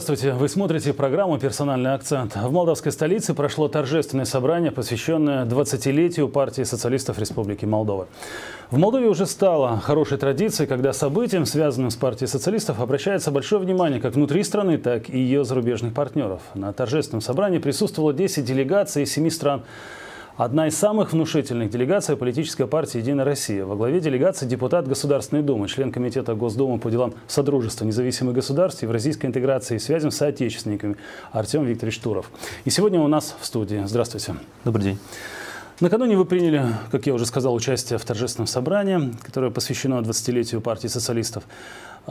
Здравствуйте. Вы смотрите программу «Персональный акцент». В молдавской столице прошло торжественное собрание, посвященное 20-летию партии социалистов Республики Молдова. В Молдове уже стало хорошей традицией, когда событиям, связанным с партией социалистов, обращается большое внимание как внутри страны, так и ее зарубежных партнеров. На торжественном собрании присутствовало 10 делегаций из 7 стран Одна из самых внушительных делегаций политической партии «Единая Россия». Во главе делегации депутат Государственной Думы, член Комитета Госдумы по делам Содружества независимых государств, евразийской интеграции и связям с соотечественниками Артем Викторович Туров. И сегодня у нас в студии. Здравствуйте. Добрый день. Накануне вы приняли, как я уже сказал, участие в торжественном собрании, которое посвящено 20-летию партии социалистов.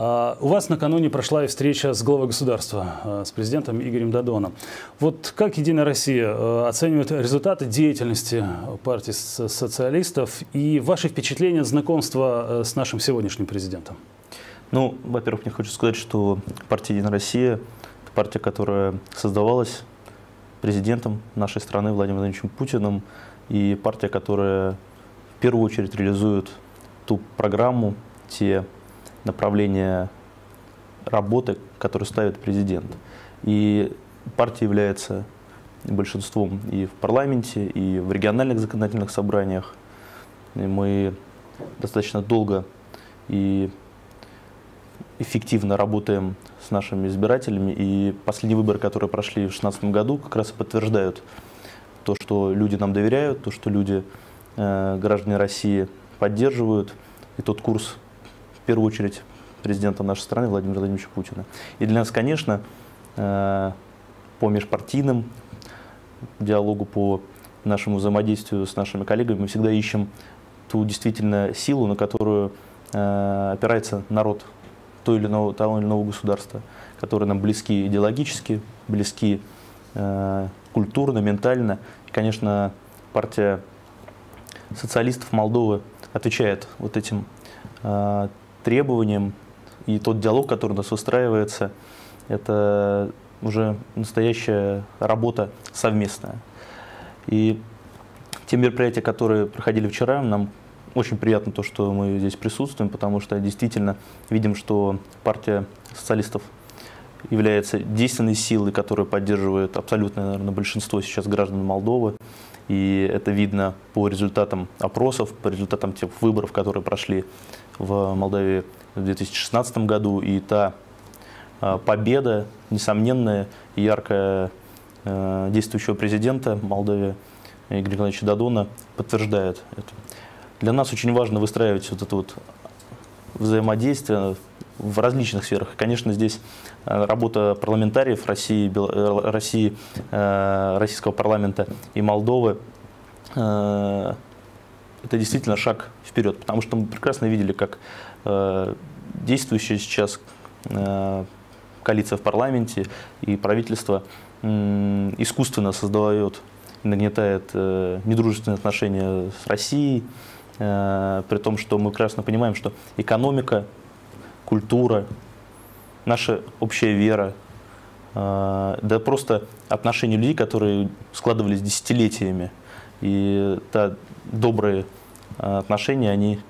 А, у вас накануне прошла и встреча с главой государства, а, с президентом Игорем Дадоном. Вот как «Единая Россия» а, оценивает результаты деятельности партии социалистов и ваши впечатления знакомства с нашим сегодняшним президентом? Ну, во-первых, мне хочу сказать, что партия «Единая Россия» – это партия, которая создавалась президентом нашей страны Владимиром Владимировичем Путиным, и партия, которая в первую очередь реализует ту программу, те направления работы, которые ставит президент. И партия является большинством и в парламенте, и в региональных законодательных собраниях. И мы достаточно долго и эффективно работаем с нашими избирателями. И последние выборы, которые прошли в 2016 году, как раз и подтверждают то, что люди нам доверяют, то, что люди, э, граждане России, поддерживают, и тот курс, в первую очередь, президента нашей страны Владимира Владимировича Путина. И для нас, конечно, э, по межпартийным диалогу, по нашему взаимодействию с нашими коллегами мы всегда ищем ту действительно силу, на которую э, опирается народ того или иного, того или иного государства, которые нам близки идеологически, близки э, культурно, ментально. И, конечно, партия социалистов Молдовы отвечает вот этим требованиям и тот диалог, который у нас выстраивается, это уже настоящая работа совместная. И те мероприятия, которые проходили вчера, нам очень приятно то, что мы здесь присутствуем, потому что действительно видим, что партия социалистов является действенной силой, которая поддерживает абсолютное наверное, большинство сейчас граждан Молдовы. И это видно по результатам опросов, по результатам тех выборов, которые прошли в Молдавии в 2016 году. И та а, победа, несомненная яркая а, действующего президента Молдавии Игоря Николаевича Дадона подтверждает это. Для нас очень важно выстраивать вот это вот взаимодействие в различных сферах. конечно, здесь а, работа парламентариев России, э, России, э, российского парламента и Молдовы э, это действительно шаг вперед, потому что мы прекрасно видели, как Э, действующая сейчас э, коалиция в парламенте и правительство искусственно создает нагнетает э, недружественные отношения с Россией, при том, что мы прекрасно понимаем, что экономика, культура, наша общая вера, да просто отношения людей, которые складывались десятилетиями, и та добрые отношения, они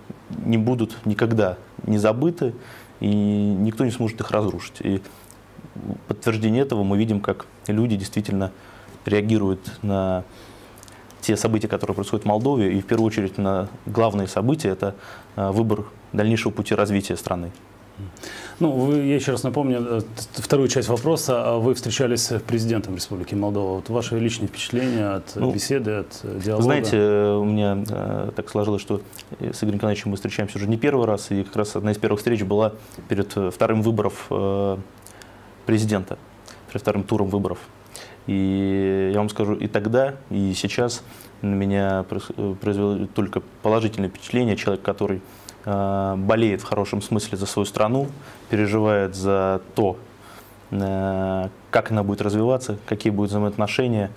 не будут никогда не забыты, и никто не сможет их разрушить. И подтверждение этого мы видим, как люди действительно реагируют на те события, которые происходят в Молдове, и в первую очередь на главные события – это э, выбор дальнейшего пути развития страны. Ну, вы, я еще раз напомню, э, вторую часть вопроса. А вы встречались с президентом Республики Молдова. Вот ваши личные впечатления от ну, беседы, от э, диалога? Знаете, э, у меня так сложилось, что с Игорем Николаевичем мы встречаемся уже не первый раз, и как раз одна из первых встреч была перед вторым выбором президента, перед вторым туром выборов. И я вам скажу, и тогда, и сейчас на меня произвело только положительное впечатление. Человек, который Э, болеет в хорошем смысле за свою страну, переживает за то, э, как она будет развиваться, какие будут взаимоотношения,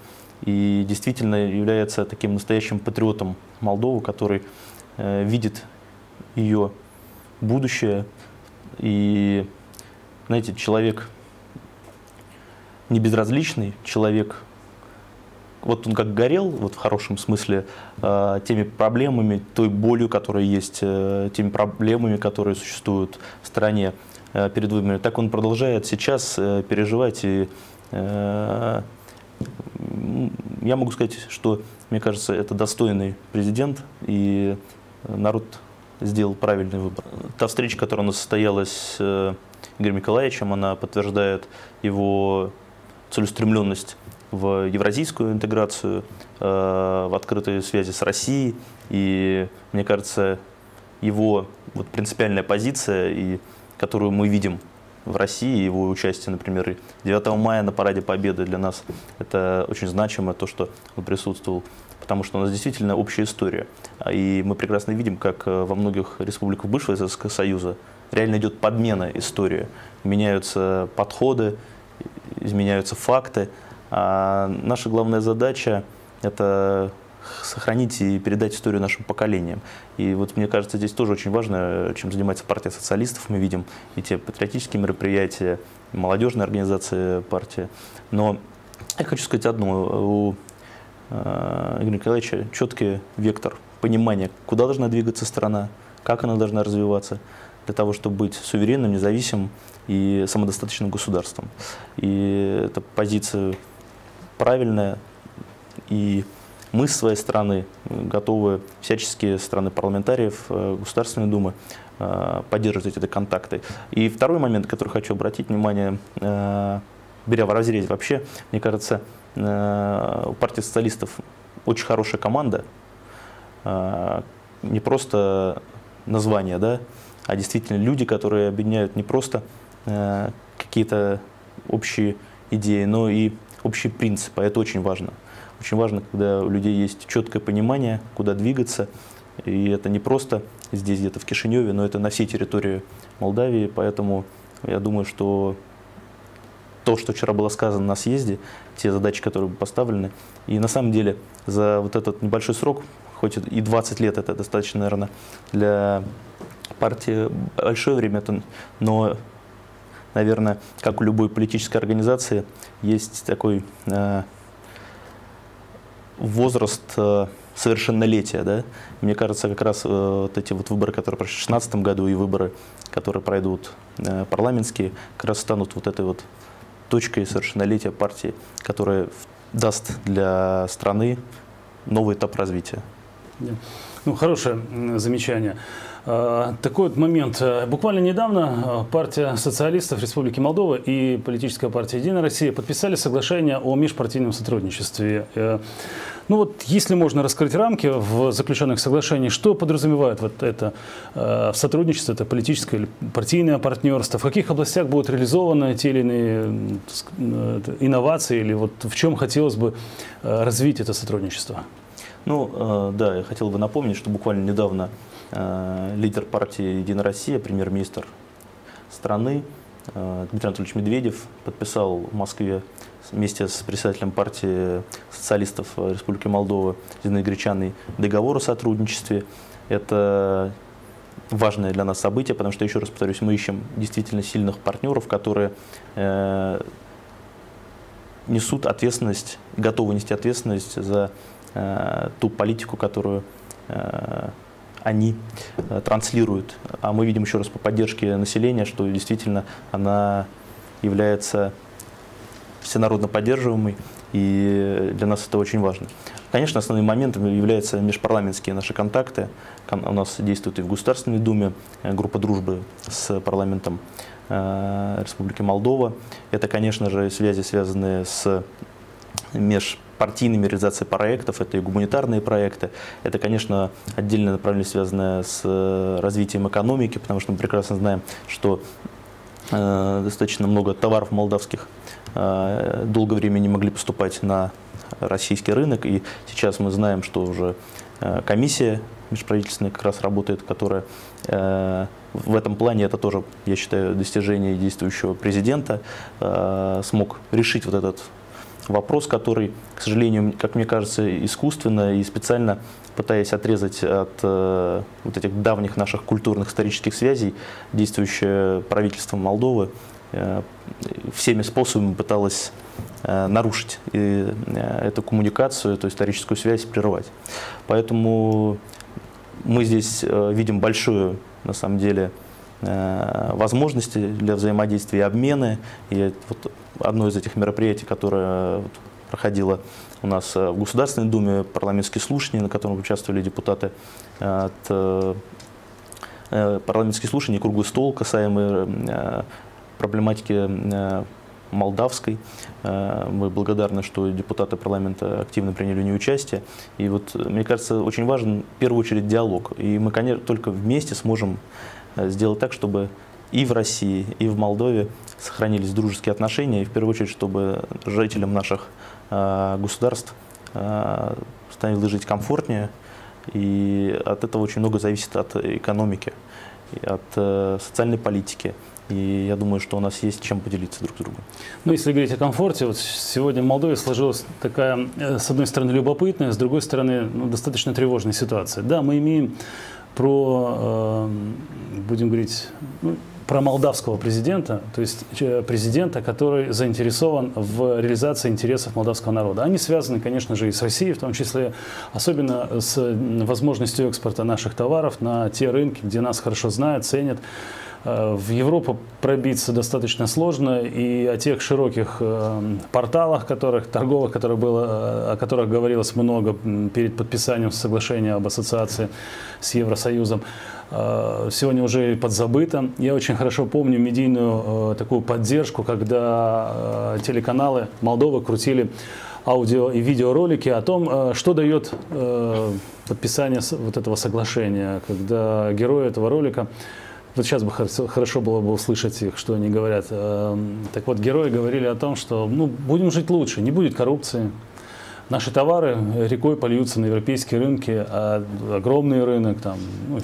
и действительно является таким настоящим патриотом Молдовы, который э, видит ее будущее. И, знаете, человек не безразличный, человек вот он как горел, вот в хорошем смысле, э, теми проблемами, той болью, которая есть, э, теми проблемами, которые существуют в стране, перед выборами, так он продолжает сейчас переживать и я могу сказать, что, мне кажется, это достойный президент, и народ сделал правильный выбор. Та встреча, которая у нас состоялась с Игорем Николаевичем, она подтверждает его целеустремленность в евразийскую интеграцию, э, в открытые связи с Россией. И мне кажется, его вот принципиальная позиция, и, которую мы видим в России, его участие, например, 9 мая на Параде Победы для нас, это очень значимо, то, что он присутствовал, потому что у нас действительно общая история. И мы прекрасно видим, как э, во многих республиках бывшего Советского Союза реально идет подмена истории. Меняются подходы, изменяются факты. А наша главная задача – это сохранить и передать историю нашим поколениям. И вот мне кажется, здесь тоже очень важно, чем занимается партия социалистов. Мы видим и те патриотические мероприятия, и молодежные организации партии. Но я хочу сказать одно. У э, Игоря Николаевича четкий вектор понимания, куда должна двигаться страна, как она должна развиваться для того, чтобы быть суверенным, независимым и самодостаточным государством. И эта позиция правильная, и мы с своей стороны готовы всяческие страны парламентариев э, Государственной Думы э, поддерживать эти контакты. И второй момент, который хочу обратить внимание, э, беря в разрез вообще, мне кажется, у партии социалистов очень хорошая команда, не просто название, да, а действительно люди, которые объединяют не просто какие-то общие идеи, но и общие принципы. Это очень важно. Очень важно, когда у людей есть четкое понимание, куда двигаться. И это не просто здесь, где-то в Кишиневе, но это на всей территории Молдавии. Поэтому я думаю, что то, что вчера было сказано на съезде, те задачи, которые поставлены. И на самом деле за вот этот небольшой срок, хоть и 20 лет это достаточно, наверное, для партии большое время, но, наверное, как у любой политической организации, есть такой э, возраст э, совершеннолетия. Да? Мне кажется, как раз э, вот эти вот выборы, которые прошли в 2016 году, и выборы, которые пройдут э, парламентские, как раз станут вот этой вот точкой совершеннолетия партии, которая даст для страны новый этап развития. Ну, хорошее замечание. А, такой вот момент. Буквально недавно а, партия социалистов Республики Молдова и политическая партия «Единая Россия» подписали соглашение о межпартийном сотрудничестве. Э, ну вот, если можно раскрыть рамки в заключенных соглашениях, что подразумевает вот это э, сотрудничество, это политическое или партийное партнерство, в каких областях будут реализованы те или иные э, инновации, или вот в чем хотелось бы развить это сотрудничество? Ну, да, я хотел бы напомнить, что буквально недавно Э, лидер партии «Единая Россия», премьер-министр страны э, Дмитрий Анатольевич Медведев подписал в Москве вместе с председателем партии социалистов Республики Молдова Зиной Гречаной договор о сотрудничестве. Это важное для нас событие, потому что, еще раз повторюсь, мы ищем действительно сильных партнеров, которые э, несут ответственность, готовы нести ответственность за э, ту политику, которую э, они э, транслируют. А мы видим еще раз по поддержке населения, что действительно она является всенародно поддерживаемой, и для нас это очень важно. Конечно, основным моментом являются межпарламентские наши контакты. У нас действует и в Государственной Думе э, группа дружбы с парламентом э, Республики Молдова. Это, конечно же, связи, связанные с меж партийными реализацией проектов, это и гуманитарные проекты, это, конечно, отдельное направление, связанное с э, развитием экономики, потому что мы прекрасно знаем, что э, достаточно много товаров молдавских э, долгое время не могли поступать на российский рынок, и сейчас мы знаем, что уже э, комиссия межправительственная как раз работает, которая э, в этом плане это тоже, я считаю, достижение действующего президента, э, смог решить вот этот вопрос, который, к сожалению, как мне кажется, искусственно и специально пытаясь отрезать от э, вот этих давних наших культурных исторических связей, действующее правительство Молдовы э, всеми способами пыталось э, нарушить и, э, эту коммуникацию, эту историческую связь прервать. Поэтому мы здесь э, видим большую, на самом деле, возможности для взаимодействия и обмены. И вот одно из этих мероприятий, которое проходило у нас в Государственной Думе, парламентские слушания, на котором участвовали депутаты от парламентские слушания, круглый стол, касаемый проблематики молдавской. Э, мы благодарны, что депутаты парламента активно приняли в ней участие. И вот, мне кажется, очень важен в первую очередь диалог. И мы, конечно, только вместе сможем э, сделать так, чтобы и в России, и в Молдове сохранились дружеские отношения, и в первую очередь, чтобы жителям наших э, государств становилось жить комфортнее, и от этого очень много зависит от экономики, от социальной политики. И я думаю, что у нас есть чем поделиться друг с другом. Ну, если говорить о комфорте, вот сегодня в Молдове сложилась такая, э, с одной стороны, любопытная, с другой стороны, ну, достаточно тревожная ситуация. Да, мы имеем про, э, будем говорить, ну, про молдавского президента, то есть э, президента, который заинтересован в реализации интересов молдавского народа. Они связаны, конечно же, и с Россией, в том числе, особенно с возможностью экспорта наших товаров на те рынки, где нас хорошо знают, ценят. Э, в Европу пробиться достаточно сложно, и о тех широких э, порталах, которых, торговых, которые было, э, о которых говорилось много перед подписанием соглашения об ассоциации с Евросоюзом, сегодня уже подзабыто. Я очень хорошо помню медийную такую поддержку, когда телеканалы Молдовы крутили аудио и видеоролики о том, что дает подписание вот этого соглашения, когда герои этого ролика вот сейчас бы хорошо было бы услышать их, что они говорят. Эм, так вот, герои говорили о том, что ну, будем жить лучше, не будет коррупции. Наши товары рекой польются на европейские рынки, а огромный рынок, там, ну,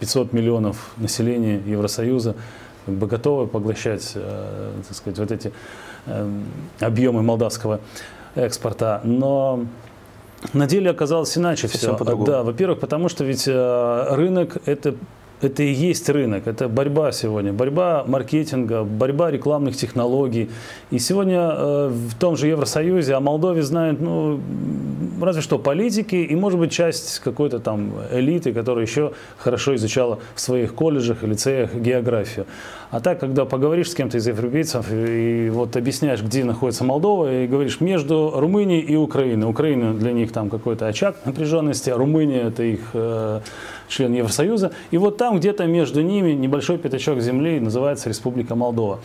500 миллионов населения Евросоюза, как бы готовы поглощать, э, так сказать, вот эти э, объемы молдавского экспорта. Но на деле оказалось иначе Совсем все. Да, во-первых, потому что ведь э, рынок это это и есть рынок, это борьба сегодня, борьба маркетинга, борьба рекламных технологий. И сегодня э, в том же Евросоюзе о Молдове знают, ну, разве что политики и, может быть, часть какой-то там элиты, которая еще хорошо изучала в своих колледжах и лицеях географию. А так, когда поговоришь с кем-то из европейцев и, вот объясняешь, где находится Молдова, и говоришь между Румынией и Украиной. Украина для них там какой-то очаг напряженности, а Румыния это их э, член Евросоюза. И вот там где-то между ними небольшой пятачок земли называется Республика Молдова.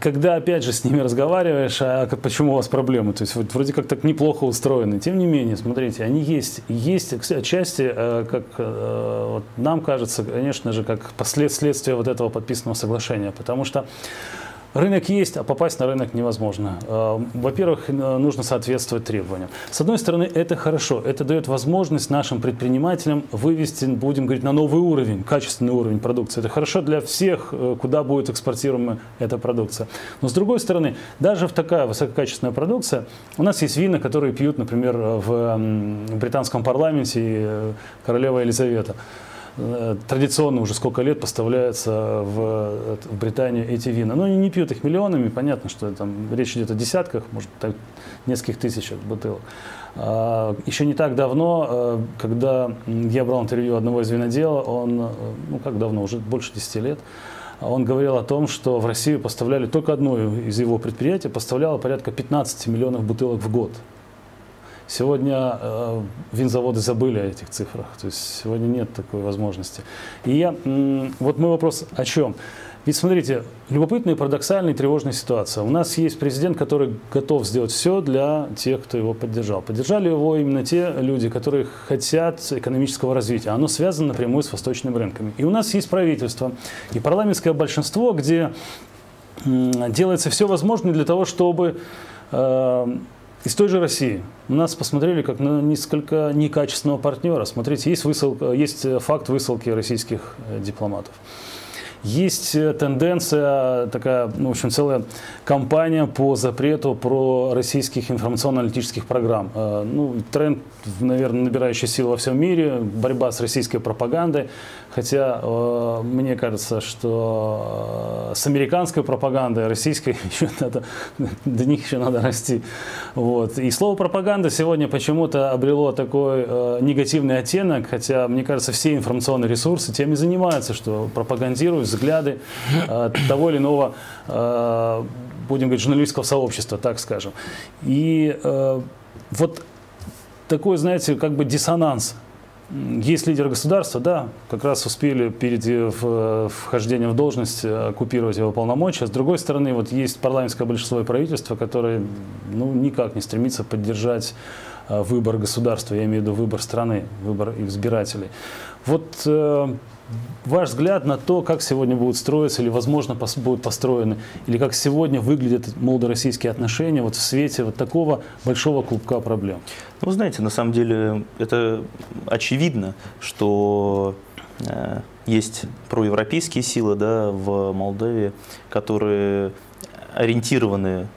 Когда опять же с ними разговариваешь, а почему у вас проблемы? То есть вот, вроде как так неплохо устроены. Тем не менее, смотрите, они есть. Есть отчасти, э, как э, вот, нам кажется, конечно же, как последствия вот этого подписанного соглашения. Потому что Рынок есть, а попасть на рынок невозможно. Э, во-первых, э, нужно соответствовать требованиям. С одной стороны, это хорошо. Это дает возможность нашим предпринимателям вывести, будем говорить, на новый уровень, качественный уровень продукции. Это хорошо для всех, э, куда будет экспортируема эта продукция. Но с другой стороны, даже в такая высококачественная продукция, у нас есть вина, которые пьют, например, в британском парламенте королева Елизавета. Э, традиционно уже сколько лет поставляются в, в Британию эти вина. Но они не пьют их миллионами, понятно, что там речь идет о десятках, может быть, нескольких тысячах бутылок. А, еще не так давно, э, когда я брал интервью одного из винодела, он, э, ну как давно, уже больше 10 лет, он говорил о том, что в Россию поставляли только одно из его предприятий, поставляло порядка 15 миллионов бутылок в год. Сегодня э, винзаводы забыли о этих цифрах, то есть сегодня нет такой возможности. И я, вот мой вопрос о чем? Ведь смотрите, любопытная, парадоксальная тревожная ситуация. У нас есть президент, который готов сделать все для тех, кто его поддержал. Поддержали его именно те люди, которые хотят экономического развития. Оно связано напрямую с восточными рынками. И у нас есть правительство и парламентское большинство, где делается все возможное для того, чтобы э, из той же России. Нас посмотрели как на несколько некачественного партнера. Смотрите, есть, высылка, есть факт высылки российских э, дипломатов. Есть э, тенденция, такая, ну, в общем, целая кампания по запрету про российских информационно-аналитических программ. Э, ну, тренд, наверное, набирающий силу во всем мире, борьба с российской пропагандой. Хотя э, мне кажется, что э, с американской пропагандой, российской еще надо, до них еще надо расти. Вот. И слово пропаганда сегодня почему-то обрело такой э, негативный оттенок, хотя, мне кажется, все информационные ресурсы тем и занимаются, что пропагандируют взгляды э, того или иного, э, будем говорить, журналистского сообщества, так скажем. И э, вот такой, знаете, как бы диссонанс есть лидер государства, да, как раз успели перед вхождением в должность оккупировать его полномочия. С другой стороны, вот есть парламентское большинство и правительство, которое ну, никак не стремится поддержать э, выбор государства, я имею в виду выбор страны, выбор избирателей. Вот э, ваш взгляд на то, как сегодня будут строиться или, возможно, будут построены, или как сегодня выглядят молодо-российские отношения вот в свете вот такого большого клубка проблем? Ну, знаете, на самом деле это очевидно, что э, есть проевропейские силы да, в Молдавии, которые ориентированы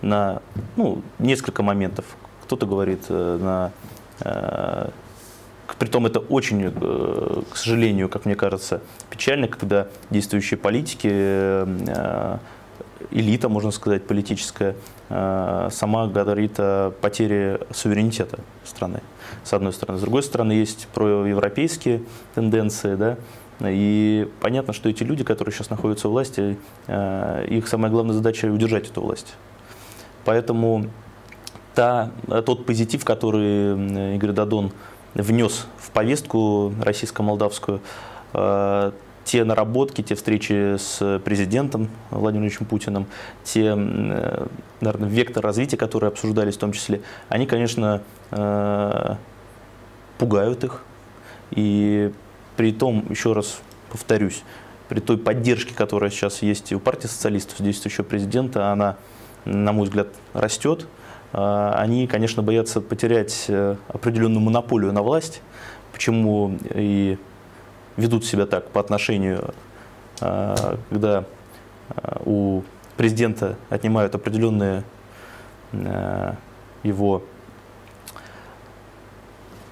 на ну, несколько моментов. Кто-то говорит э, на э, Притом это очень, э, к сожалению, как мне кажется, печально, когда действующие политики, э, элита, можно сказать, политическая, э, сама говорит о потере суверенитета страны, с одной стороны. С другой стороны, есть проевропейские тенденции, да, и понятно, что эти люди, которые сейчас находятся у власти, их самая главная задача удержать эту власть. Поэтому та, тот позитив, который Игорь Дадон внес в повестку российско-молдавскую э, те наработки, те встречи с президентом Владимиром Путиным, те, э, наверное, вектор развития, которые обсуждались в том числе, они, конечно, э, пугают их. И при том, еще раз повторюсь, при той поддержке, которая сейчас есть и у партии социалистов, действующего президента, она, на мой взгляд, растет. А, они, конечно, боятся потерять э, определенную монополию на власть, почему и ведут себя так по отношению, а, когда а, у президента отнимают определенные его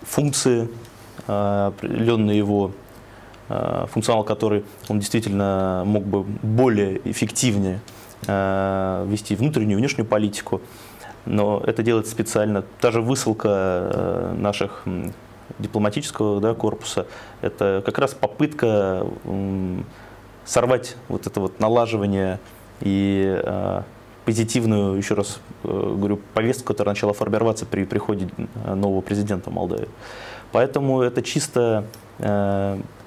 функции, определенный его функционал, который он действительно мог бы более эффективнее вести внутреннюю и внешнюю политику но это делается специально. Та же высылка э, наших дипломатического да, корпуса, это как раз попытка сорвать вот это вот налаживание и э, позитивную, еще раз э, говорю, повестку, которая начала формироваться при приходе нового президента Молдавии. Поэтому это чисто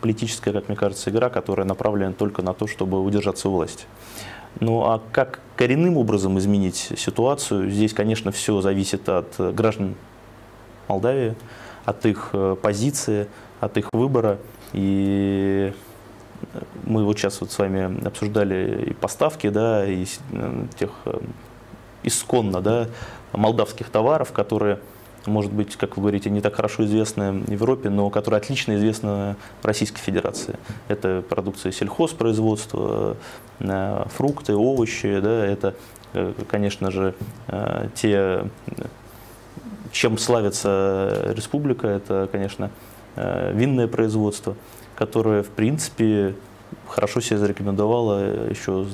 политическая, как мне кажется, игра, которая направлена только на то, чтобы удержаться у власти. Ну а как коренным образом изменить ситуацию? Здесь, конечно, все зависит от граждан Молдавии, от их э, позиции, от их выбора. И мы вот сейчас вот с вами обсуждали и поставки, да, и э, тех э, исконно, да, молдавских товаров, которые может быть, как вы говорите, не так хорошо известная в Европе, но которая отлично известна в Российской Федерации. Это продукция сельхозпроизводства, э, фрукты, овощи, да, это, э, конечно же, э, те, чем славится республика, это, конечно, винное производство, которое, в принципе, хорошо себя зарекомендовало еще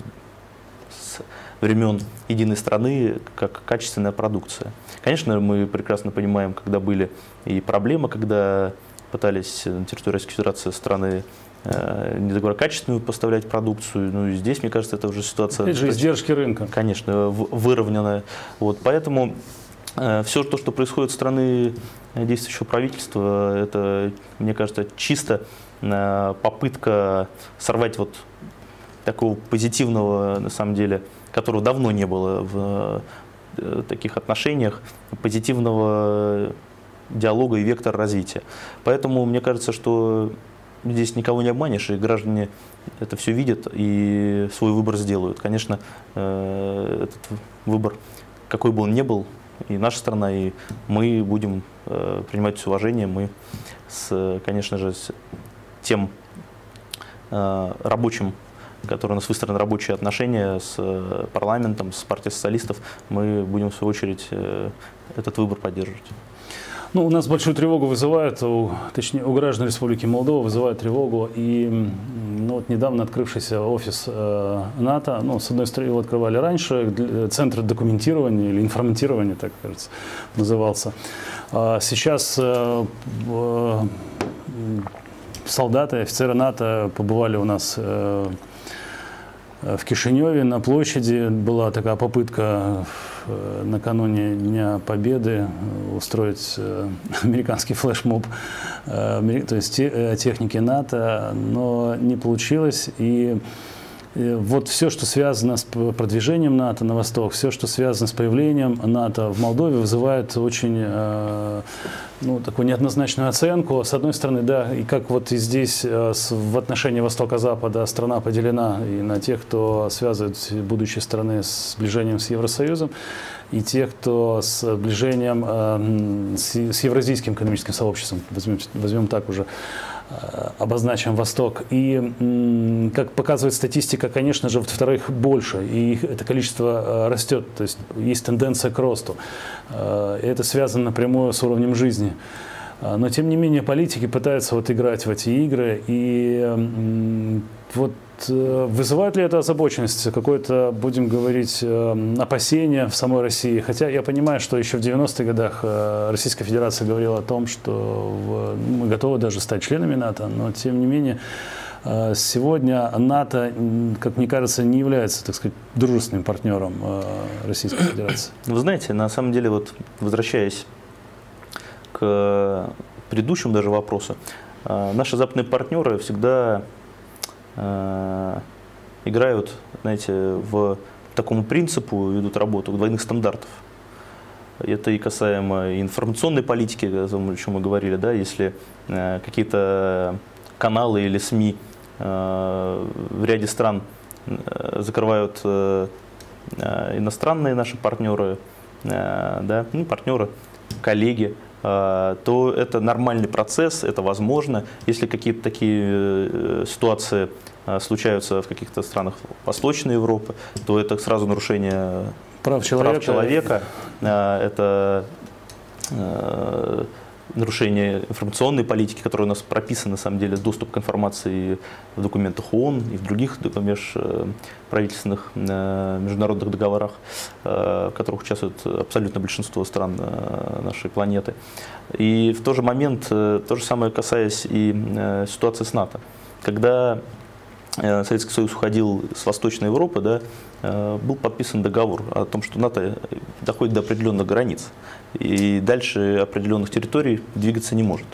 с времен единой страны как качественная продукция. Конечно, мы прекрасно понимаем, когда были и проблемы, когда пытались на территории Российской Федерации страны э, не говоря, качественную поставлять продукцию. Ну и здесь, мне кажется, это уже ситуация... Это же издержки рынка. Конечно, выровненная. Вот, поэтому э, все то, что происходит в страны действующего правительства, это, мне кажется, чисто э, попытка сорвать вот такого позитивного, на самом деле, которого давно не было в э, таких отношениях, позитивного диалога и вектор развития. Поэтому мне кажется, что здесь никого не обманешь, и граждане это все видят и свой выбор сделают. Конечно, э, этот выбор, какой бы он ни был, и наша страна, и мы будем э, принимать с уважением, мы, с, конечно же, с тем рабочим которые у нас выстроены рабочие отношения с э, парламентом, с партией социалистов, мы будем в свою очередь э, этот выбор поддерживать. Ну, у нас большую тревогу вызывает, у, точнее, у граждан Республики Молдова вызывает тревогу и ну, вот недавно открывшийся офис э, НАТО, ну, с одной стороны, его открывали раньше, центр документирования или информатирования, так кажется, назывался. А сейчас э, э, солдаты, офицеры НАТО побывали у нас э, в Кишиневе на площади. Была такая попытка Э, накануне Дня Победы э, устроить э, американский флешмоб, то есть техники НАТО, но не получилось. И вот все, что связано с продвижением НАТО на восток, все, что связано с появлением НАТО в Молдове, вызывает очень ну, такую неоднозначную оценку. С одной стороны, да, и как вот и здесь в отношении Востока-Запада страна поделена и на тех, кто связывает будущие страны с сближением с Евросоюзом, и тех, кто с сближением с Евразийским экономическим сообществом, возьмем, возьмем так уже, Э, обозначим Восток. И, как показывает статистика, конечно же, во-вторых, больше, и это количество э, растет, то есть есть тенденция к росту. Э, это связано напрямую с уровнем жизни. Но, тем не менее, политики пытаются вот играть в эти игры, и вот Э, вызывает ли это озабоченность, какое-то, будем говорить, э, опасение в самой России? Хотя я понимаю, что еще в 90-х годах э, Российская Федерация говорила о том, что мы готовы даже стать членами НАТО, но тем не менее сегодня НАТО, как мне кажется, не является, так сказать, дружественным партнером Российской Федерации. Вы знаете, на самом деле, вот возвращаясь к предыдущему даже вопросу, наши западные партнеры всегда Э, играют, знаете, в такому принципу, ведут работу двойных стандартов. Это и касаемо информационной политики, о чем мы говорили, да, если э, какие-то каналы или СМИ э, в ряде стран закрывают иностранные наши партнеры, да, ну, партнеры, коллеги, то это нормальный процесс, это возможно. Если какие-то такие ситуации Э, случаются в каких-то странах Восточной Европы, то это сразу нарушение прав человека. Прав человека. Э, это э, нарушение информационной политики, которая у нас прописана, на самом деле, доступ к информации в документах ООН и в других межправительственных международных договорах, в которых участвует абсолютно большинство стран нашей планеты. И в тот же момент, то же самое касаясь и ситуации с НАТО. Когда Э, Советский Союз уходил с Восточной Европы, да, э, был подписан договор о том, что НАТО доходит до определенных границ и дальше определенных территорий двигаться не может.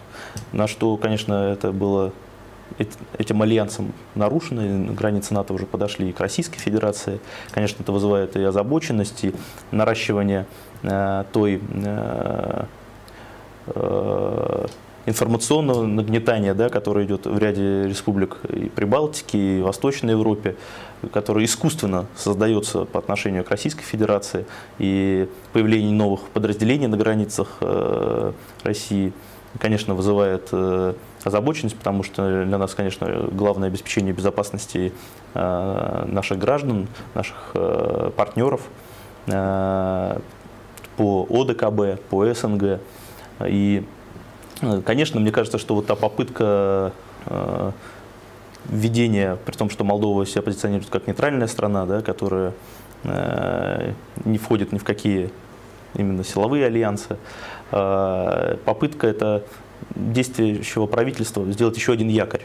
На что, конечно, это было этим альянсом нарушено, границы НАТО уже подошли и к Российской Федерации. Конечно, это вызывает и озабоченность, и наращивание э, той э, э, информационного нагнетания, да, которое идет в ряде республик и Прибалтики, и Восточной Европе, которое искусственно создается по отношению к Российской Федерации, и появление новых подразделений на границах э, России, конечно, вызывает э, озабоченность, потому что для нас, конечно, главное обеспечение безопасности э, наших граждан, наших партнеров по ОДКБ, по СНГ. И Конечно, мне кажется, что вот та попытка э, введения, при том, что Молдова себя позиционирует как нейтральная страна, да, которая э, не входит ни в какие именно силовые альянсы, э, попытка это действующего правительства сделать еще один якорь.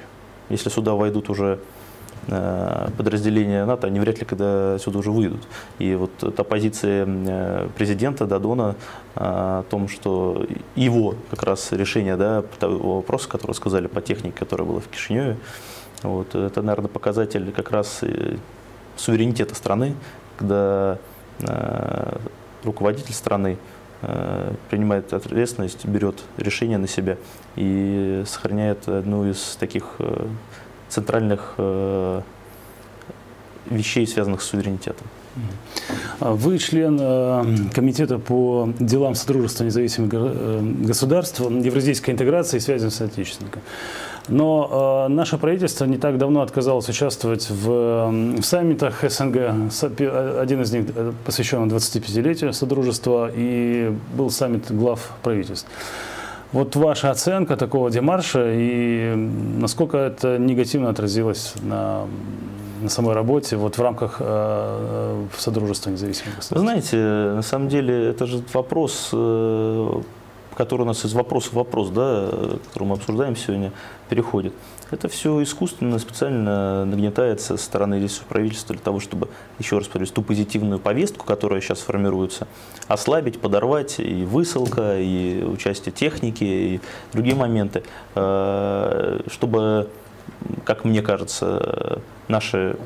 Если сюда войдут уже Э, подразделения НАТО, они вряд ли когда сюда уже выйдут. И вот та позиция э, президента Дадона э, о том, что его как раз решение да, того вопроса, который сказали по технике, которая была в Кишиневе, вот, это, наверное, показатель как раз суверенитета страны, когда руководитель страны принимает ответственность, берет решение на себя и сохраняет одну из таких центральных э, вещей, связанных с суверенитетом. Вы член э, Комитета по делам Содружества независимых э, государств, евразийской интеграции и связям с отечественниками. Но наше правительство не так давно отказалось участвовать в, саммитах СНГ. Один из них посвящен 25-летию Содружества, и был саммит глав правительств. Вот ваша оценка такого демарша и насколько это негативно отразилось на, на самой работе вот в рамках э, Содружества независимых государств? Вы знаете, на самом деле это же вопрос, э, который у нас из вопроса в вопрос, да, который мы обсуждаем сегодня, переходит. Это все искусственно, специально нагнетается со стороны здесь правительства для того, чтобы, еще раз повторюсь, ту позитивную повестку, которая сейчас формируется, ослабить, подорвать и высылка, и участие техники, и другие моменты, э, чтобы, как мне кажется, наши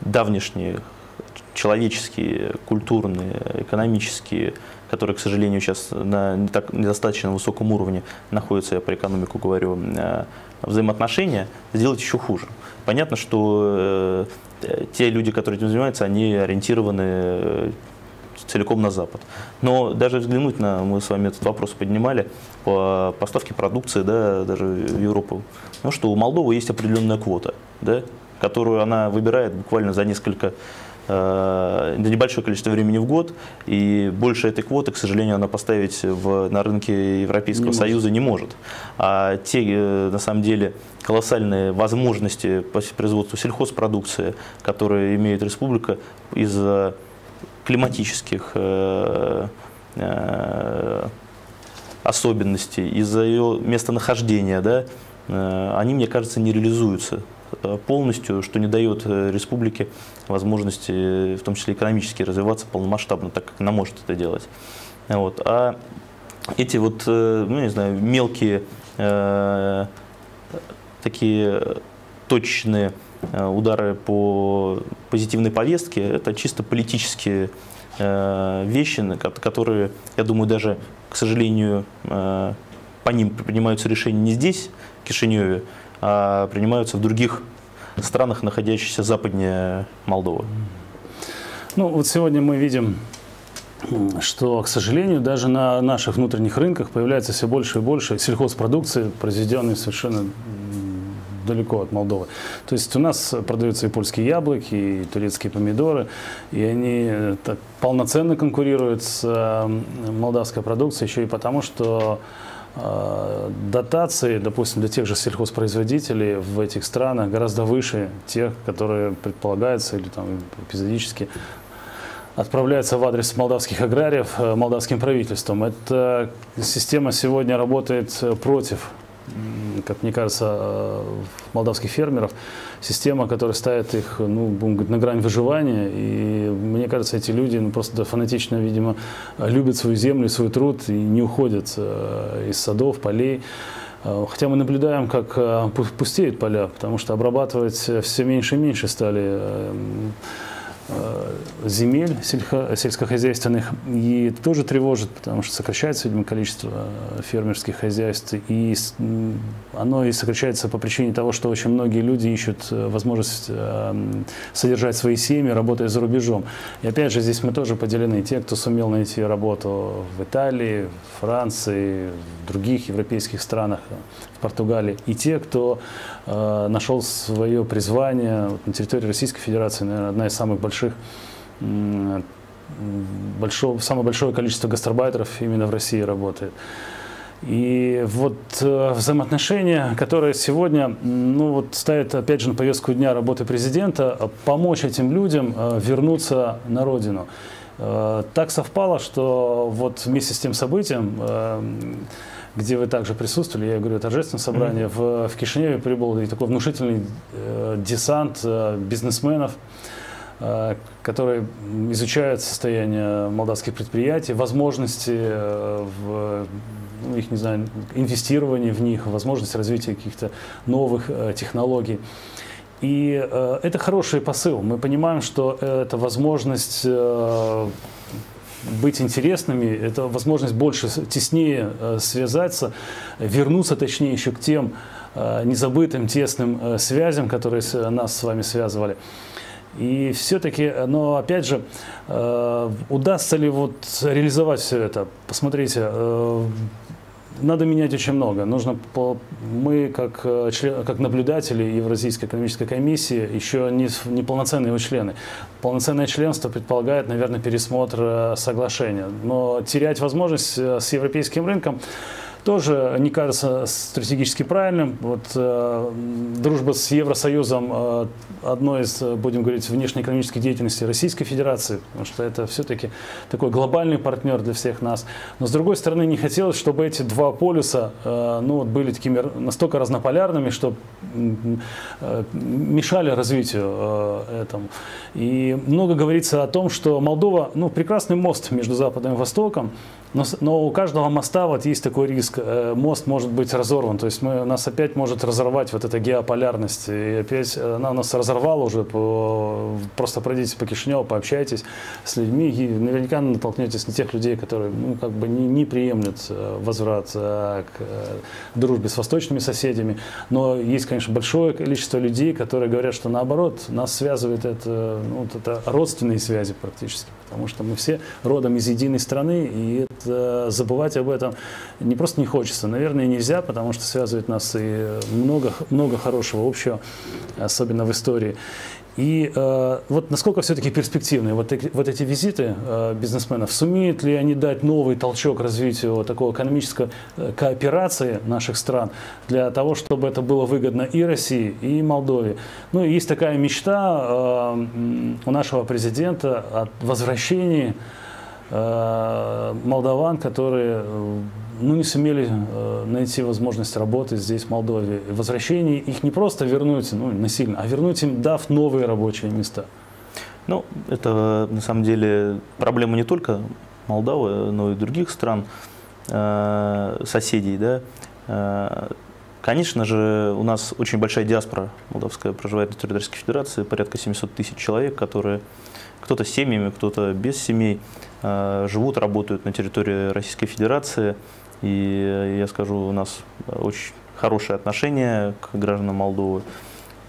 давнишние человеческие, культурные, экономические которые, к сожалению, сейчас на не так, недостаточно высоком уровне находятся, я про экономику говорю, э, взаимоотношения, сделать еще хуже. Понятно, что э, те люди, которые этим занимаются, они ориентированы э, целиком на Запад. Но даже взглянуть на, мы с вами этот вопрос поднимали, по поставке продукции, да, даже в Европу, ну что у Молдовы есть определенная квота, да, которую она выбирает буквально за несколько Э, это небольшое количество времени в год, и больше этой квоты, к сожалению, она поставить в, на рынке Европейского не Союза может. не может. А те, э, на самом деле, колоссальные возможности по производству сельхозпродукции, которые имеет республика из-за климатических э, особенностей, из-за ее местонахождения, да, они, мне кажется, не реализуются Э, полностью, что не дает э, республике возможности, в том числе экономически, развиваться полномасштабно, так как она может это делать. Вот. А эти вот, э, ну не знаю, мелкие э, такие точечные удары по позитивной повестке, это чисто политические э, вещи, которые, я думаю, даже, к сожалению, э, по ним принимаются решения не здесь, в Кишиневе, принимаются в других странах, находящихся западнее Молдовы. Ну, вот сегодня мы видим что, к сожалению, даже на наших внутренних рынках появляется все больше и больше сельхозпродукции, произведенной совершенно далеко от Молдовы. То есть у нас продаются и польские яблоки, и турецкие помидоры, и они так полноценно конкурируют с молдавской продукцией еще и потому, что а, дотации, допустим, для тех же сельхозпроизводителей в этих странах гораздо выше тех, которые предполагаются или там эпизодически отправляются в адрес молдавских аграриев э, молдавским правительством. Эта система сегодня работает против как мне кажется, э, молдавских фермеров, система, которая ставит их ну, будем говорить, на грань выживания. И мне кажется, эти люди ну, просто фанатично, видимо, любят свою землю, свой труд и не уходят э, из садов, полей. Э, хотя мы наблюдаем, как пустеют поля, потому что обрабатывать все меньше и меньше стали земель сельхо, сельскохозяйственных. И это тоже тревожит, потому что сокращается, видимо, количество э, фермерских хозяйств. И оно и сокращается по причине того, что очень многие люди ищут э, возможность содержать свои семьи, работая за рубежом. И опять же, здесь мы тоже поделены. Те, кто сумел найти работу в Италии, Франции, в других европейских странах, Португалии, и те, кто э, нашел свое призвание вот, на территории Российской Федерации, наверное, одна из самых больших большого, самое большое количество гастарбайтеров именно в России работает. И вот э, взаимоотношения, которые сегодня ну, вот ставят, опять же, на повестку дня работы президента, помочь этим людям э, вернуться на родину. Э, так совпало, что вот вместе с тем событием э, где вы также присутствовали, я говорю, торжественное собрание, mm-hmm. в, в Кишиневе прибыл и такой внушительный э, десант э, бизнесменов, э, которые изучают состояние молдавских предприятий, возможности э, в ну, их, не знаю, инвестирования в них, возможность развития каких-то новых э, технологий. И э, это хороший посыл. Мы понимаем, что это возможность э, быть интересными, это возможность больше, теснее э, связаться, вернуться точнее еще к тем э, незабытым тесным э, связям, которые нас с вами связывали. И все-таки, но опять же, удастся ли вот реализовать все это? Посмотрите, надо менять очень много. Нужно по, мы как, э, член, как наблюдатели Евразийской экономической комиссии еще не, не полноценные его члены. Полноценное членство предполагает, наверное, пересмотр э, соглашения. Но терять возможность э, с европейским рынком тоже не кажется стратегически правильным. Вот э, дружба с Евросоюзом э, одной из, будем говорить, внешнеэкономической деятельности Российской Федерации, потому что это все-таки такой глобальный партнер для всех нас. Но с другой стороны, не хотелось, чтобы эти два полюса э, ну, вот были такими настолько разнополярными, что э, мешали развитию э, этому. И много говорится о том, что Молдова, ну, прекрасный мост между Западом и Востоком, но, но у каждого моста вот есть такой риск. Э, мост может быть разорван. То есть мы, нас опять может разорвать вот эта геополярность. И опять она нас разорвала уже. По, просто пройдите по Кишиневу, пообщайтесь с людьми. И наверняка натолкнетесь на тех людей, которые ну, как бы не, не приемлют э, возврат э, к дружбе с восточными соседями. Но есть, конечно, большое количество людей, которые говорят, что наоборот, нас связывает это, ну, вот это родственные связи практически. Потому что мы все родом из единой страны, и это, забывать об этом не просто не хочется, наверное, нельзя, потому что связывает нас и много, много хорошего общего, особенно в истории. И э, вот насколько все-таки перспективные вот, вот эти визиты э, бизнесменов, сумеют ли они дать новый толчок развитию такого экономической э, кооперации наших стран для того, чтобы это было выгодно и России, и Молдове. Ну, и есть такая мечта э, у нашего президента о возвращении э, молдаван, которые э, ну, не сумели э, найти возможность работы здесь, в Молдове. Возвращение их не просто вернуть ну, насильно, а вернуть им, дав новые рабочие места. Ну, это на самом деле проблема не только Молдавы, но и других стран, э, соседей. Да? Э, конечно же, у нас очень большая диаспора молдавская проживает на территории Российской Федерации, порядка 700 тысяч человек, которые кто-то с семьями, кто-то без семей, э, живут, работают на территории Российской Федерации. И я скажу, у нас очень хорошее отношение к гражданам Молдовы.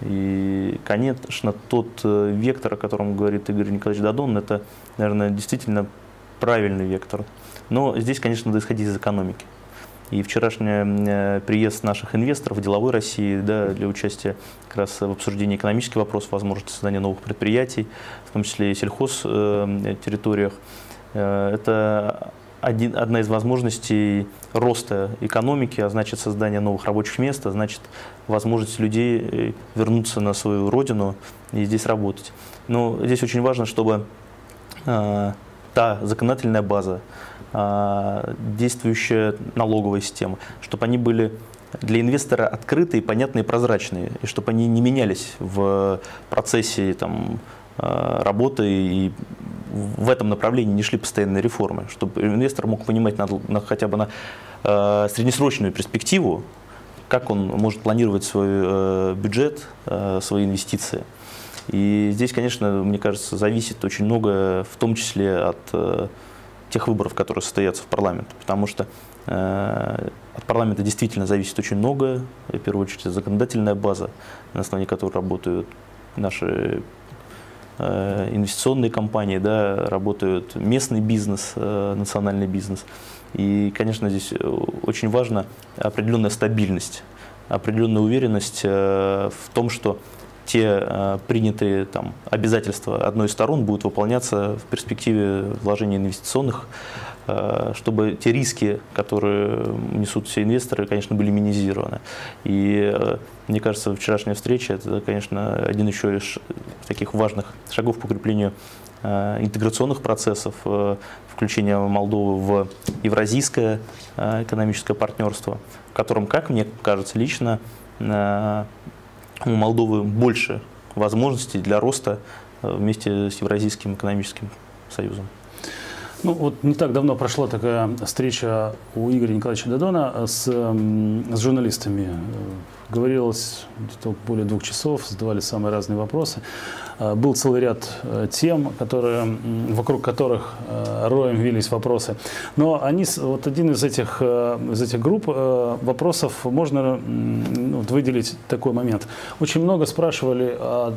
И, конечно, тот э, вектор, о котором говорит Игорь Николаевич Дадон, это, наверное, действительно правильный вектор. Но здесь, конечно, надо исходить из экономики. И вчерашний э, приезд наших инвесторов в деловой России да, для участия как раз в обсуждении экономических вопросов, возможности создания новых предприятий, в том числе и сельхоз э, территориях, это один, одна из возможностей роста экономики, а значит создание новых рабочих мест, а значит возможность людей э, вернуться на свою родину и здесь работать. Но здесь очень важно, чтобы э, та законодательная база, э, действующая налоговая система, чтобы они были для инвестора открытые, понятные, прозрачные, и чтобы они не менялись в процессе там, э, работы и в этом направлении не шли постоянные реформы, чтобы инвестор мог понимать на, на, хотя бы на э, среднесрочную перспективу, как он может планировать свой э, бюджет, э, свои инвестиции. И здесь, конечно, мне кажется, зависит очень много, в том числе от э, тех выборов, которые состоятся в парламент, потому что э, от парламента действительно зависит очень много, в первую очередь законодательная база, на основании которой работают наши инвестиционные компании, да, работают местный бизнес, э, национальный бизнес. И, конечно, здесь э, очень важна определенная стабильность, определенная уверенность в том, что те принятые там, обязательства одной из сторон будут выполняться в перспективе вложения инвестиционных Э, чтобы те риски, которые несут все инвесторы, конечно, были минимизированы. И э, мне кажется, вчерашняя встреча – это, конечно, один еще из таких важных шагов по укреплению э, интеграционных процессов, включения Молдовы в евразийское экономическое партнерство, в котором, как мне кажется лично, у Молдовы больше возможностей для роста вместе с Евразийским экономическим союзом. Ну, вот не так давно прошла такая встреча у Игоря Николаевича Дадона с, с журналистами. Говорилось где-то более двух часов, задавали самые разные вопросы. А, был целый ряд э, тем, которые, вокруг которых э, роем вились вопросы. Но они, вот один из этих, э, из этих групп вопросов можно ну, выделить такой момент. Очень много спрашивали о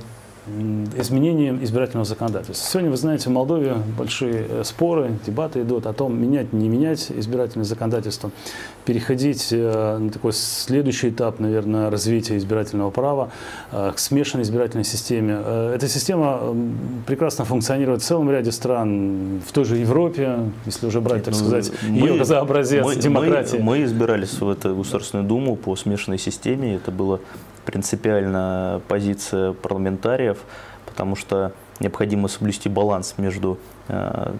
изменением избирательного законодательства. Сегодня, вы знаете, в Молдове большие э, споры, дебаты идут о том, менять, не менять избирательное законодательство, переходить э, на такой следующий этап, наверное, развития избирательного права э, к смешанной избирательной системе. Эта система прекрасно функционирует в целом ряде стран, в той же Европе, если уже брать, так ну, сказать, мы, ее за образец мы, демократии. Мы, мы избирались в эту Государственную Думу по смешанной системе, это было принципиально позиция парламентариев, потому что необходимо соблюсти баланс между э,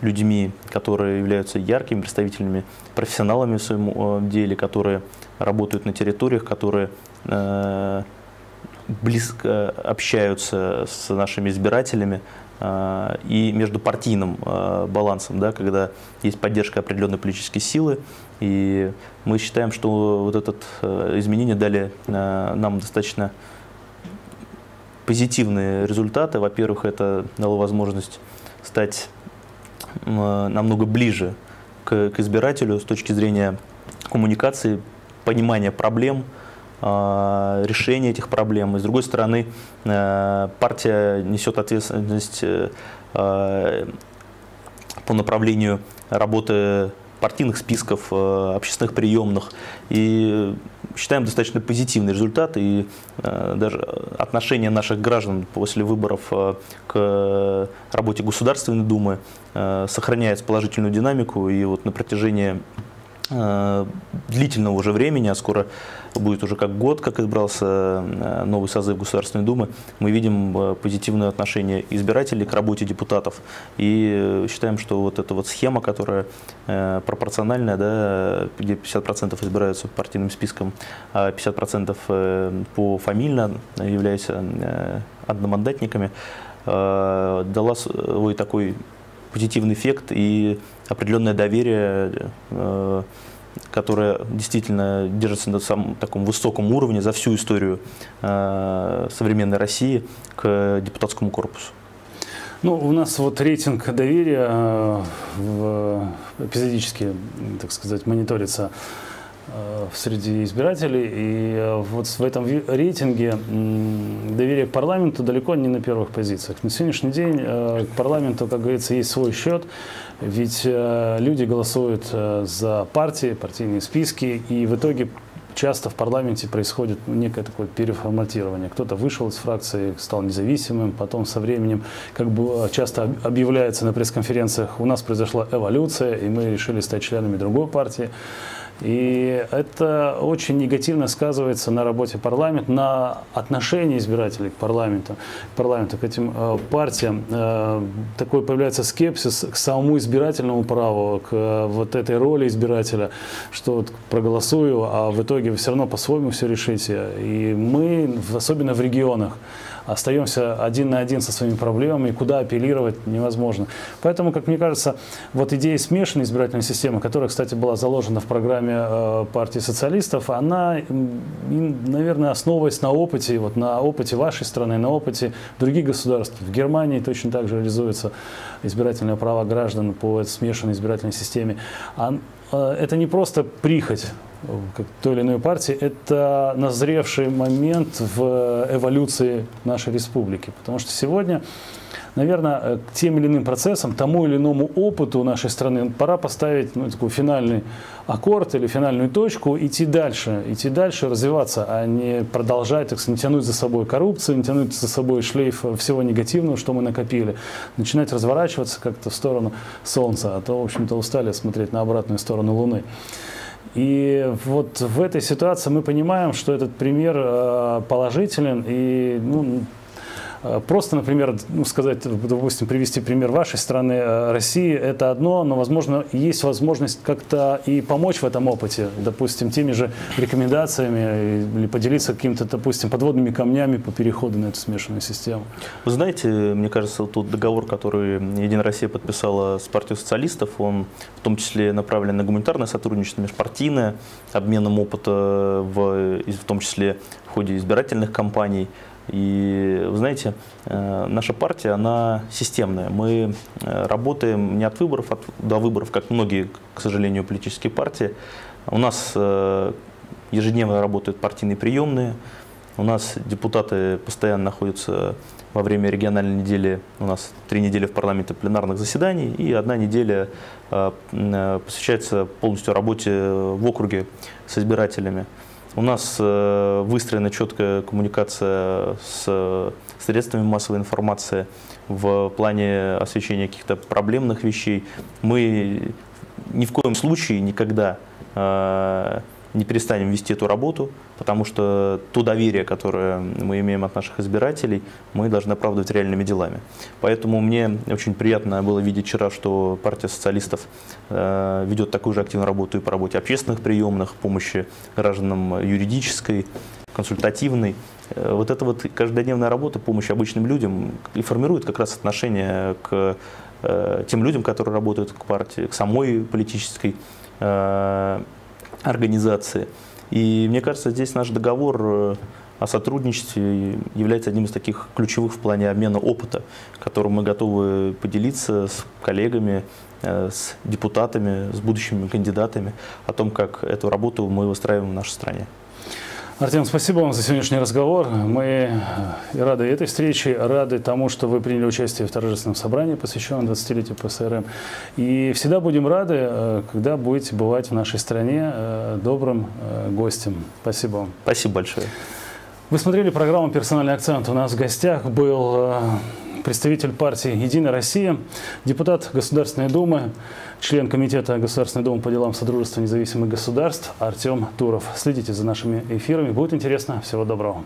людьми, которые являются яркими представителями, профессионалами в своем э, деле, которые работают на территориях, которые э, близко общаются с нашими избирателями, и между партийным балансом, да, когда есть поддержка определенной политической силы, и мы считаем, что вот это э, изменение дали нам достаточно позитивные результаты. Во-первых, это дало возможность стать намного ближе к, избирателю с точки зрения коммуникации, понимания проблем, решения этих проблем. И с другой стороны, партия несет ответственность по направлению работы партийных списков, э, общественных приемных. И считаем достаточно позитивный результат. И э, даже отношение наших граждан после выборов э, к работе Государственной Думы сохраняет положительную динамику. И вот на протяжении длительного уже времени, а скоро будет уже как год, как избрался э, новый созыв Государственной Думы, мы видим э, позитивное отношение избирателей к работе депутатов. И э, считаем, что вот эта вот схема, которая пропорциональная, да, где 50% избираются партийным списком, а 50% по фамильно являются одномандатниками, дала свой такой позитивный эффект и определенное доверие которая действительно держится на самом таком высоком уровне за всю историю э, современной России к депутатскому корпусу. Ну, у нас вот рейтинг доверия э, в, эпизодически, так сказать, мониторится э, среди избирателей. И э, вот в этом рейтинге доверие к парламенту далеко не на первых позициях. На сегодняшний день к парламенту, как говорится, есть свой счет. Ведь э, люди голосуют э, за партии, партийные списки, и в итоге часто в парламенте происходит некое такое переформатирование. Кто-то вышел из фракции, стал независимым, потом со временем, как бы э, часто объявляется на пресс-конференциях, у нас произошла эволюция, и мы решили стать членами другой партии. И это очень негативно сказывается на работе парламента, на отношении избирателей к парламенту, парламенту, к этим э, партиям. Э, такой появляется скепсис к самому избирательному праву, к э, вот этой роли избирателя, что вот проголосую, а в итоге вы все равно по-своему все решите. И мы, особенно в регионах, остаемся один на один со своими проблемами, куда апеллировать невозможно. Поэтому, как мне кажется, вот идея смешанной избирательной системы, которая, кстати, была заложена в программе э, партии социалистов, она, наверное, основываясь на опыте, вот на опыте вашей страны, на опыте других государств. В Германии точно так же реализуется избирательное право граждан по смешанной избирательной системе. А, э, это не просто прихоть как той или иной партии, это назревший момент в эволюции нашей республики. Потому что сегодня, наверное, к тем или иным процессам, тому или иному опыту нашей страны пора поставить ну, такой финальный аккорд или финальную точку, идти дальше, идти дальше, развиваться, а не продолжать, так сказать, не тянуть за собой коррупцию, не тянуть за собой шлейф всего негативного, что мы накопили, начинать разворачиваться как-то в сторону Солнца, а то, в общем-то, устали смотреть на обратную сторону Луны. И вот в этой ситуации мы понимаем, что этот пример э, положителен и ну, Э, просто, например, ну, сказать, допустим, привести пример вашей страны, э, России, это одно, но, возможно, есть возможность как-то и помочь в этом опыте, допустим, теми же рекомендациями или поделиться какими-то, допустим, подводными камнями по переходу на эту смешанную систему. Вы знаете, мне кажется, тот договор, который Единая Россия подписала с партией социалистов, он в том числе направлен на гуманитарное сотрудничество, межпартийное, обменом опыта, в, в том числе в ходе избирательных кампаний. И вы знаете, э, наша партия, она системная. Мы э, работаем не от выборов от, до выборов, как многие, к сожалению, политические партии. У нас э, ежедневно работают партийные приемные, У нас депутаты постоянно находятся во время региональной недели. У нас три недели в парламенте пленарных заседаний и одна неделя посвящается полностью работе в округе с избирателями. У нас э, выстроена четкая коммуникация с средствами массовой информации в плане освещения каких-то проблемных вещей. Мы ни в коем случае никогда э, не перестанем вести эту работу, потому что то доверие, которое мы имеем от наших избирателей, мы должны оправдывать реальными делами. Поэтому мне очень приятно было видеть вчера, что партия социалистов э, ведет такую же активную работу и по работе общественных приемных, помощи гражданам юридической, консультативной. Э, вот эта вот каждодневная работа, помощь обычным людям и формирует как раз отношение к э, тем людям, которые работают к партии, к самой политической организации. И мне кажется, здесь наш договор э, о сотрудничестве является одним из таких ключевых в плане обмена опыта, которым мы готовы поделиться с коллегами, э, с депутатами, с будущими кандидатами о том, как эту работу мы выстраиваем в нашей стране. Артем, спасибо вам за сегодняшний разговор. Мы э, рады этой встрече, рады тому, что вы приняли участие в торжественном собрании, посвященном 20-летию ПСРМ. И всегда будем рады, э, когда будете бывать в нашей стране э, добрым гостем. Спасибо вам. Спасибо большое. Вы смотрели программу «Персональный акцент». У нас в гостях был представитель партии «Единая Россия», депутат Государственной Думы, член Комитета Государственной Думы по делам Содружества независимых государств Артем Туров. Следите за нашими эфирами, будет интересно. Всего доброго.